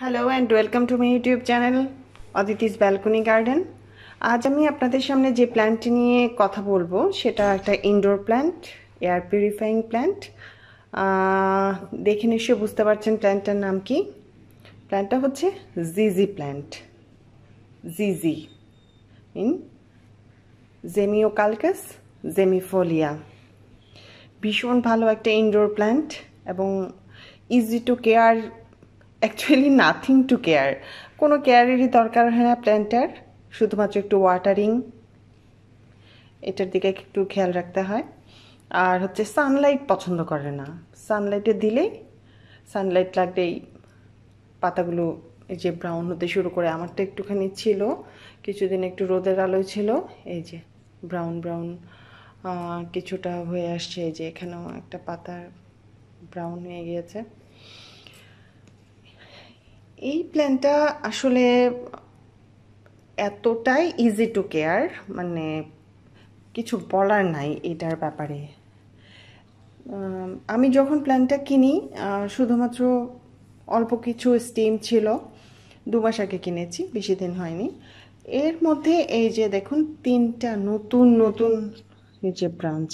Hello and welcome to my YouTube channel Aditi's balcony garden আজ আমি আপনাদের সামনে যে প্ল্যান্টটি নিয়ে কথা বলব, সেটা একটা indoor plant air purifying plant দেখে নিশ্চয়ই বুঝতে পারছেন প্ল্যান্টটার নাম কি? প্ল্যান্টটা হচ্ছে জিজি প্ল্যান্ট জিজি ইন জেমিওকালকাস জেমিফোলিয়া ভীষণ ভালো একটা ইনডোর প্ল্যান্ট এবং easy to care actually nothing to care কোনো কেয়ারেরই দরকার হয় না প্ল্যান্টার শুধুমাত্র একটু ওয়াটারিং এটার দিকে একটু খেয়াল রাখতে হয়। আর হচ্ছে সানলাইট পছন্দ করে না। সানলাইটে দিলেই সানলাইট লাগলেই পাতাগুলো এই যে ব্রাউন হতে শুরু করে, আমারটা একটুখানি ছিল, কিছুদিন একটু রোদের আলোয় ছিল, এই যে ব্রাউন ব্রাউন কিছুটা হয়ে আসছে, এই যে এখানেও একটা পাতার ব্রাউন হয়ে গিয়েছে। এই প্ল্যানটা আসলে এতটাই ইজি টু কেয়ার মানে কিছু বলার নাই এটার ব্যাপারে। আমি যখন প্ল্যানটা কিনি শুধুমাত্র অল্প কিছু স্টিম ছিল, দু মাস আগে কিনেছি, বেশি দিন হয়নি। এর মধ্যে এই যে দেখুন, তিনটা নতুন নতুন যে ব্রাঞ্চ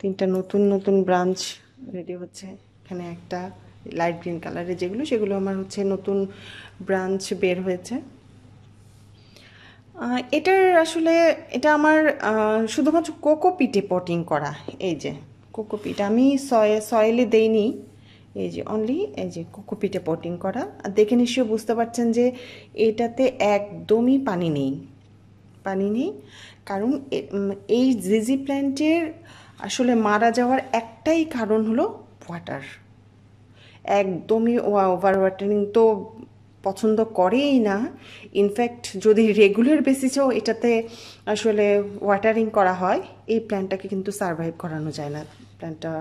তিনটা নতুন নতুন ব্রাঞ্চ রেডি হচ্ছে। এখানে একটা লাইট গ্রিন কালারের যেগুলো, সেগুলো আমার হচ্ছে নতুন ব্রাঞ্চ বের হয়েছে। এটার আসলে, এটা আমার শুধুমাত্র কোকোপিটে পটিং করা, এই যে কোকোপিট আমি সয়ে সয়েলে দেইনি, এই যে অনলি এই যে কোকোপিটে পটিং করা। আর দেখে নিশ্চয়ই বুঝতে পারছেন যে এটাতে একদমই পানি নেই পানি নেই। কারণ এই জিজি প্ল্যান্টের আসলে মারা যাওয়ার একটাই কারণ হলো ওয়াটার একদমই ওভার ওয়াটারিং তো পছন্দ করেই না। ইনফ্যাক্ট যদি রেগুলার বেসিসেও এটাতে আসলে ওয়াটারিং করা হয়, এই প্ল্যান্টটাকে কিন্তু সারভাইভ করানো যায় না। প্ল্যান্টটা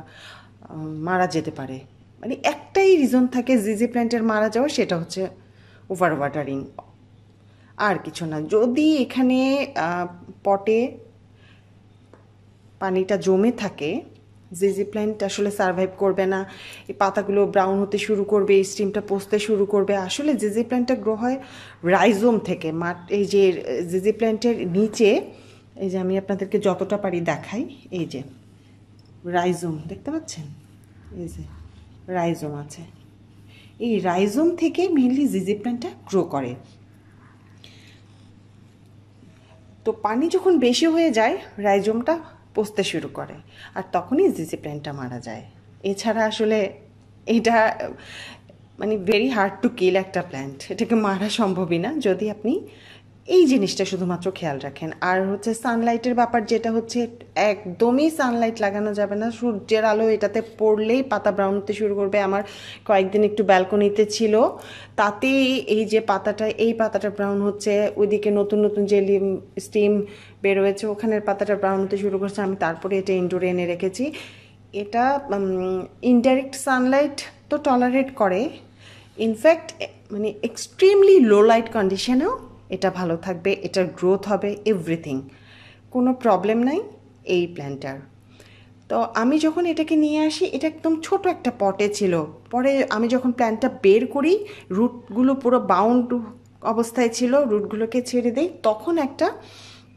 মারা যেতে পারে। মানে একটাই রিজন থাকে জিজি প্ল্যান্টের মারা যাওয়া, সেটা হচ্ছে ওভার ওয়াটারিং আর কিছু না। যদি এখানে পটে পানিটা জমে থাকে জিজি প্ল্যান্ট আসলে সারভাইভ করবে না, এই পাতাগুলো ব্রাউন হতে শুরু করবে, এই স্টিমটা পচতে শুরু করবে, আসলে জিজি প্ল্যান্টটা গ্রো হয় রাইজোম থেকে, মাঠ, এই যে জিজি প্ল্যান্টের নিচে, এই যে আমি আপনাদেরকে যতটা পারি দেখাই, এই যে রাইজোম দেখতে পাচ্ছেন? এই যে রাইজোম আছে। এই রাইজোম থেকে মেনলি জিজি প্ল্যান্টটা গ্রো করে। তো পানি যখন বেশি হয়ে যায় রাইজোমটা পচতে শুরু করে, আর তখনই জিজি প্ল্যানটা মারা যায়। এছাড়া আসলে এটা মানে ভেরি হার্ড টু কিল একটা প্ল্যান্ট এটাকে মারা সম্ভবই না। যদি আপনি এই জিনিসটা শুধুমাত্র খেয়াল রাখেন। আর হচ্ছে সানলাইটের ব্যাপার যেটা হচ্ছে, একদমই সানলাইট লাগানো যাবে না। সূর্যের আলো এটাতে পড়লেই পাতা ব্রাউন হতে শুরু করবে। আমার কয়েকদিন একটু ব্যালকনিতে ছিল, তাতেই এই যে পাতাটা, এই পাতাটা ব্রাউন হচ্ছে। ওইদিকে নতুন নতুন যে স্টিম বেরোয়েছে, ওখানের পাতাটা ব্রাউন হতে শুরু করছে। আমি তারপরে এটা ইনডোরে এনে রেখেছি। এটা ইনডাইরেক্ট সানলাইট তো টলারেট করে। ইনফ্যাক্ট মানে এক্সট্রিমলি লো লাইট কন্ডিশনেও এটা ভালো থাকবে, এটার গ্রোথ হবে এভরিথিং কোনো প্রবলেম নাই এই প্ল্যান্টার তো আমি যখন এটাকে নিয়ে আসি, এটা একদম ছোট একটা পটে ছিল। পরে আমি যখন প্ল্যান্টটা বের করি রুটগুলো পুরো বাউন্ড অবস্থায় ছিল রুটগুলোকে ছেড়ে দেই, তখন একটা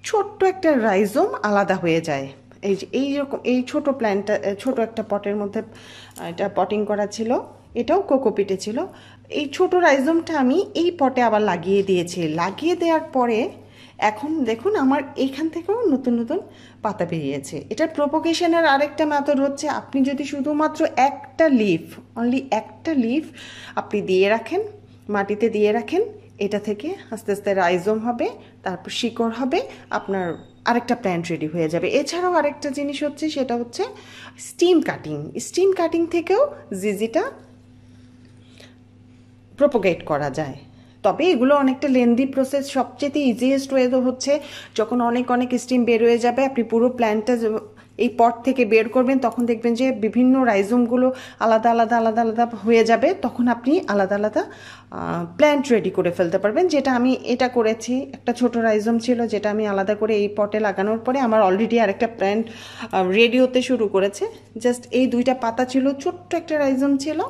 ছোট্ট একটা রাইজোম আলাদা হয়ে যায়। এই যে এইরকম এই ছোট প্ল্যান্টটা ছোট একটা পটের মধ্যে এটা পটিং করা ছিল। এটাও কোকোপিটে ছিল। এই ছোট রাইজমটা আমি এই পটে আবার লাগিয়ে দিয়েছি। লাগিয়ে দেওয়ার পরে এখন দেখুন আমার এইখান থেকেও নতুন নতুন পাতা বেরিয়েছে। এটার প্রোপোগেশনের আরেকটা মেথড হচ্ছে আপনি যদি শুধুমাত্র একটা লিফ অনলি একটা লিফ আপনি দিয়ে রাখেন, মাটিতে দিয়ে রাখেন, এটা থেকে আস্তে আস্তে রাইজম হবে, তারপর শিকড় হবে, আপনার আরেকটা প্ল্যান্ট রেডি হয়ে যাবে। এছাড়াও আরেকটা জিনিস হচ্ছে, সেটা হচ্ছে স্টিম কাটিং স্টিম কাটিং থেকেও জিজিটা প্রোপোগেট করা যায়। তবে এগুলো অনেকটা লেন্দি প্রসেস সবচেয়ে ইজিয়েস্ট ওয়ে হচ্ছে যখন অনেক অনেক স্টিম বের হয়ে যাবে, আপনি পুরো প্ল্যান্টটা এই পট থেকে বের করবেন, তখন দেখবেন যে বিভিন্ন রাইজমগুলো আলাদা আলাদা আলাদা আলাদা হয়ে যাবে, তখন আপনি আলাদা আলাদা প্ল্যান্ট রেডি করে ফেলতে পারবেন। যেটা আমি এটা করেছি, একটা ছোট রাইজম ছিল যেটা আমি আলাদা করে এই পটে লাগানোর পরে আমার অলরেডি আরেকটা প্ল্যান্ট রেডি হতে শুরু করেছে। জাস্ট এই দুইটা পাতা ছিল, ছোট্ট একটা রাইজম ছিল।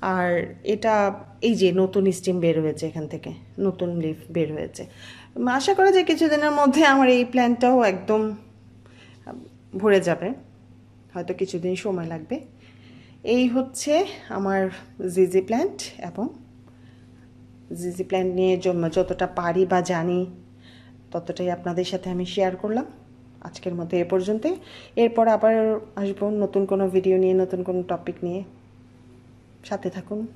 আর এটা এই যে নতুন স্টিম বের হয়েছে এখান থেকে, নতুন লিফ বের হয়েছে। আশা করা যায় কিছুদিনের মধ্যে আমার এই প্ল্যানটাও একদম ভরে যাবে। হয়তো কিছুদিন সময় লাগবে। এই হচ্ছে আমার জিজি প্ল্যান্ট এবং জিজি প্ল্যান্ট নিয়ে যতটা পারি বা জানি, ততটাই আপনাদের সাথে আমি শেয়ার করলাম। আজকের মতো এ পর্যন্তই। এরপর আবার আসব নতুন কোনো ভিডিও নিয়ে, নতুন কোনো টপিক নিয়ে। সাথে থাকুন।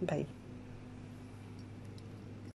বাই